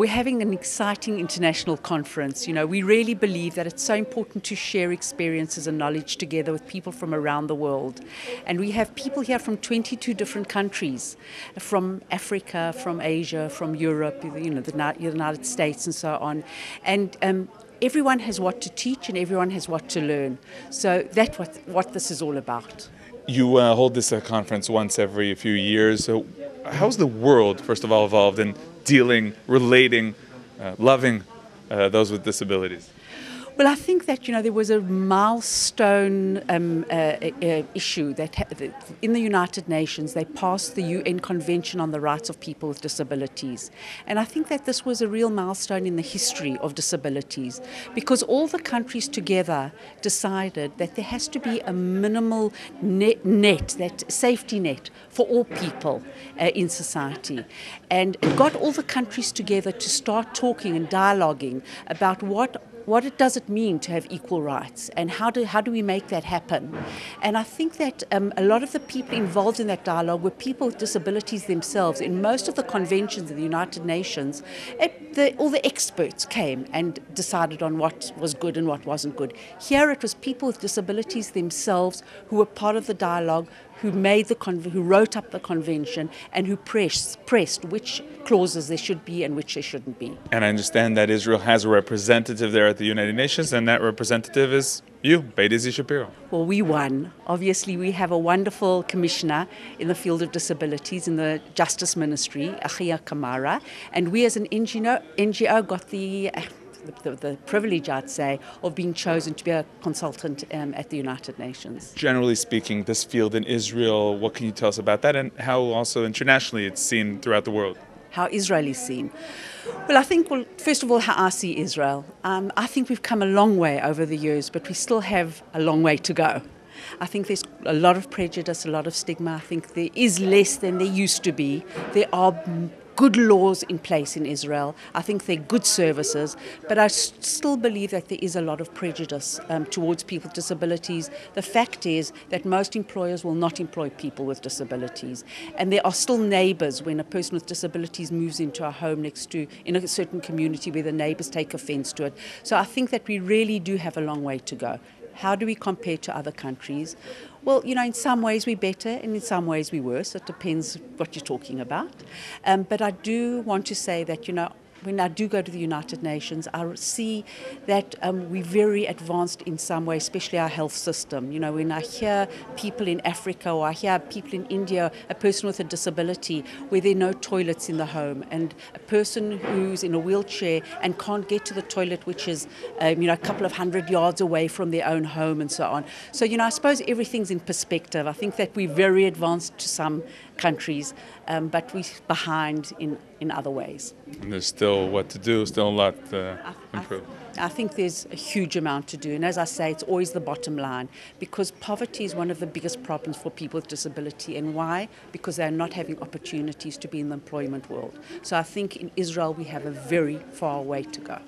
We're having an exciting international conference. You know, we really believe that it's so important to share experiences and knowledge together with people from around the world. And we have people here from 22 different countries, from Africa, from Asia, from Europe, you know, the United States, and so on. And um, everyone has what to teach and everyone has what to learn. So that's what, what this is all about. You uh, hold this uh, conference once every few years. So, how's the world, first of all, evolved in dealing, relating, uh, loving uh, those with disabilities? Well, I think that you know there was a milestone um, uh, uh, issue that ha- in the United Nations they passed the UN Convention on the Rights of People with Disabilities, and I think that this was a real milestone in the history of disabilities because all the countries together decided that there has to be a minimal net, net that safety net for all people uh, in society, and it got all the countries together to start talking and dialoguing about what what it does it mean to have equal rights and how do, how do we make that happen? And I think that um, a lot of the people involved in that dialogue were people with disabilities themselves. In most of the conventions of the United Nations, it, the, all the experts came and decided on what was good and what wasn't good. Here it was people with disabilities themselves who were part of the dialogue, who made the who wrote up the convention and who pressed, pressed which clauses there should be and which there shouldn't be. And I understand that Israel has a representative there at the United Nations, and that representative is you, Beit Issie Shapiro. Well, we won. Obviously, we have a wonderful commissioner in the field of disabilities in the Justice Ministry, Achia Kamara, and we as an NGO, NGO got the the, the, privilege, I'd say, of being chosen to be a consultant um, at the United Nations. Generally speaking, this field in Israel, what can you tell us about that and how also internationally it's seen throughout the world? How Israel is seen. Well, I think, well, first of all, how I see Israel. Um, I think we've come a long way over the years, but we still have a long way to go. I think there's a lot of prejudice, a lot of stigma. I think there is less than there used to be. There are good laws in place in Israel. I think they're good services, but I still believe that there is a lot of prejudice um, towards people with disabilities. The fact is that most employers will not employ people with disabilities, and there are still neighbours when a person with disabilities moves into a home next to in a certain community where the neighbours take offence to it. So I think that we really do have a long way to go. How do we compare to other countries? Well, you know, in some ways we're better and in some ways we're worse. It depends what you're talking about. Um, but I do want to say that, you know, when I do go to the United Nations, I see that um, we're very advanced in some way, especially our health system. You know, when I hear people in Africa or I hear people in India, a person with a disability, where there are no toilets in the home, and a person who's in a wheelchair and can't get to the toilet, which is, um, you know, a couple of hundred yards away from their own home and so on. So, you know, I suppose everything's in perspective. I think that we're very advanced to some countries, um, but we're behind in, in other ways. And there's still what to do, still a lot to improve. I, I think there's a huge amount to do, and as I say, it's always the bottom line because poverty is one of the biggest problems for people with disability. And why? Because they're not having opportunities to be in the employment world. So I think in Israel we have a very far way to go.